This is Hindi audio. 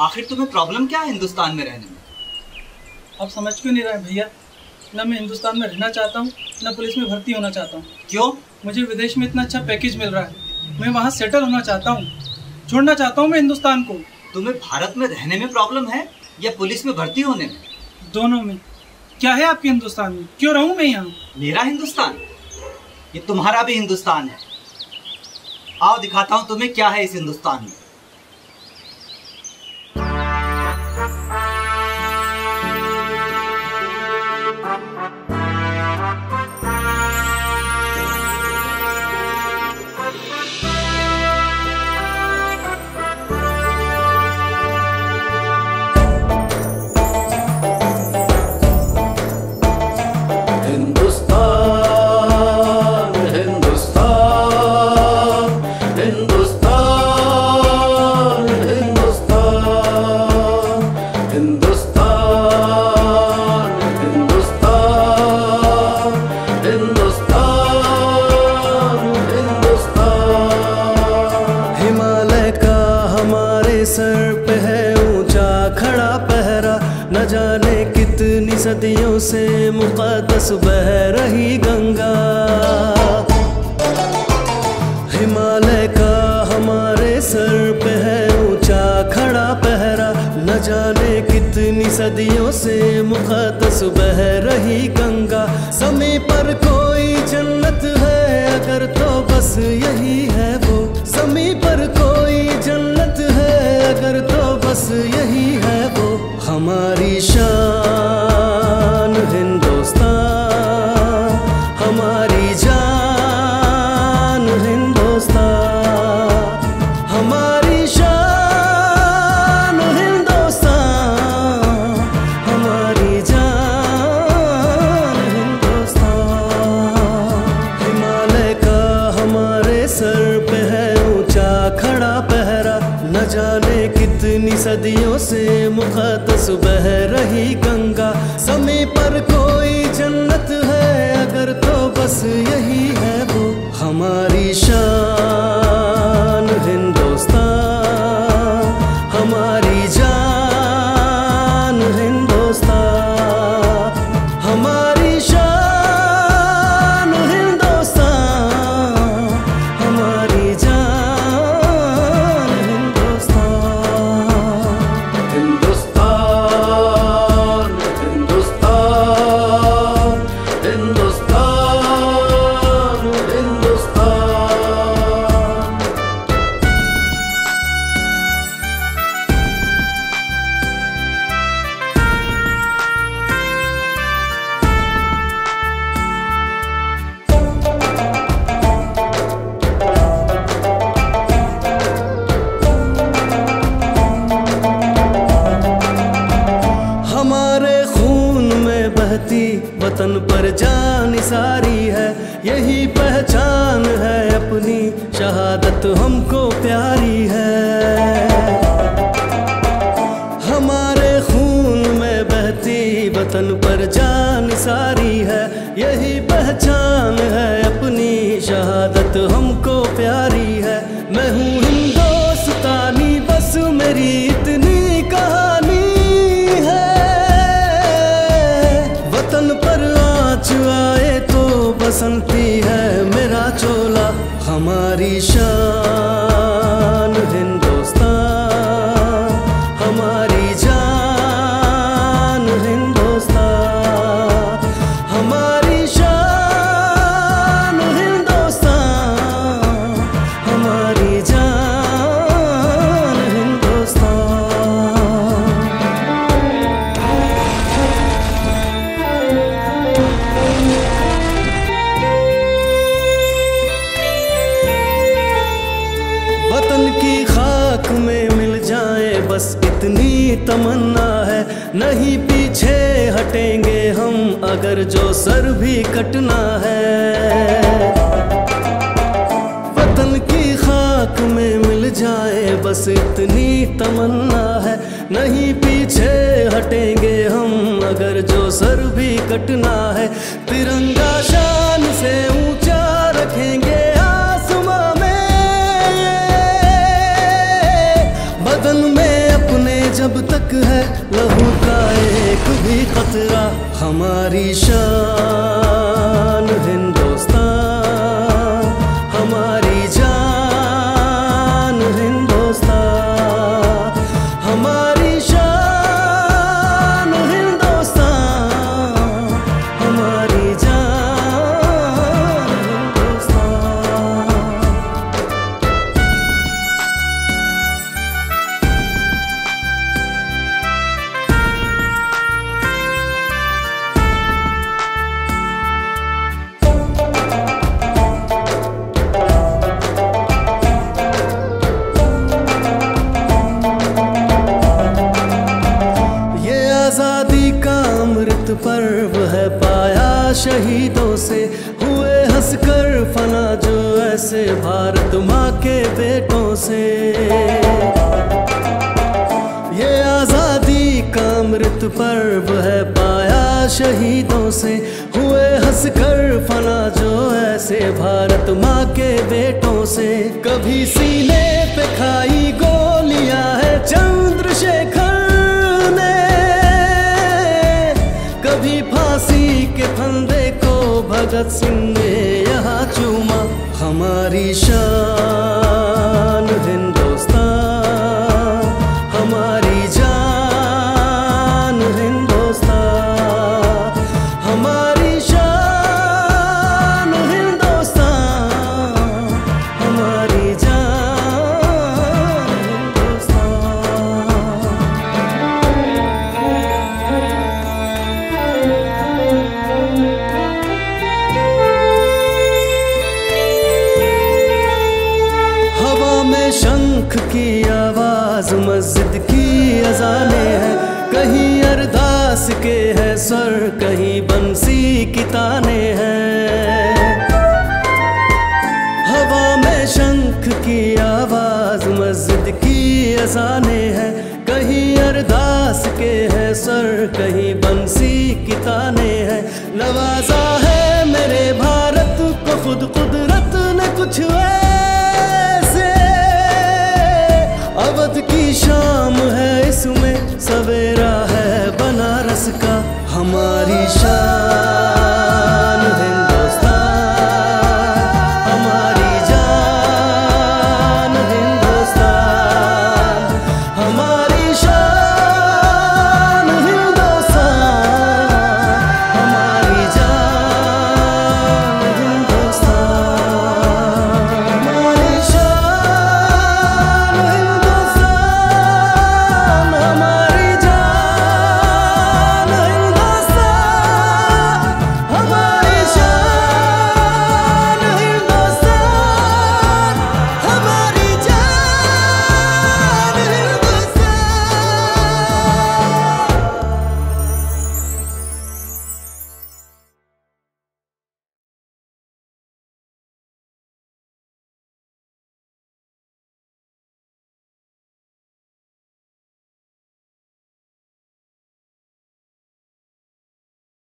आखिर तुम्हें प्रॉब्लम क्या है हिंदुस्तान में रहने में? आप समझ क्यों नहीं रहे भैया? ना मैं हिंदुस्तान में रहना चाहता हूँ न पुलिस में भर्ती होना चाहता हूँ। क्यों? मुझे विदेश में इतना अच्छा पैकेज मिल रहा है। मैं वहाँ सेटल होना चाहता हूँ। छोड़ना चाहता हूँ मैं हिंदुस्तान को। तुम्हें भारत में रहने में प्रॉब्लम है या पुलिस में भर्ती होने में? दोनों में। क्या है आपके हिंदुस्तान में? क्यों रहूँ मैं यहाँ? मेरा हिंदुस्तान? ये तुम्हारा भी हिंदुस्तान है। आओ दिखाता हूँ तुम्हें क्या है इस हिंदुस्तान में। सदियों से मुकदस बह रही गंगा। हिमालय का हमारे सर पे है ऊँचा, खड़ा पहरा। न जाने कितनी सदियों से मुकदस बह रही गंगा। समय पर कोई खड़ा पहरा न जाने कितनी सदियों से मुखत बह रही गंगा। समय पर कोई जन्नत है, अगर तो बस यही है वो हमारी शान। में बहती वतन पर जान सारी है। यही पहचान है अपनी, शहादत हमको प्यारी है। हमारे खून में बहती, वतन पर जान सारी है। यही पहचान है अपनी, शहादत हमको प्यारी है। मैं हूँ आँच आए तो बसंती है मेरा चोला हमारी शान। बस इतनी तमन्ना है। नहीं पीछे हटेंगे हम अगर जो सर भी कटना है। वतन की खाक में मिल जाए बस इतनी तमन्ना है। नहीं पीछे हटेंगे हम अगर जो सर भी कटना है। तिरंगा शान से जब तक है लहू का एक भी खतरा हमारी शान। अमृत पर्व है पाया शहीदों से। हुए हंसकर फना जो ऐसे भारत माँ के बेटों से। ये आज़ादी का अमृत पर्व है पाया शहीदों से। हुए हंसकर फना जो ऐसे भारत माँ के बेटों से। कभी सीने पे खाई गोलियाँ है चंद्रशेखर भगत सिंह ने यहाँ चूमा हमारी शान। शंख की आवाज़, मस्जिद की अजाने हैं। कहीं अरदास के है सर, कहीं बंसी की ताने हैं। हवा में शंख की आवाज़, मस्जिद की अजाने हैं। कहीं अरदास के है सर, कहीं बंसी की ताने हैं। नवाजा है मेरे भारत को, खुद कुदरत ने कुछ ऐसे की शाम है इसमें सवेरा है बनारस का हमारी शान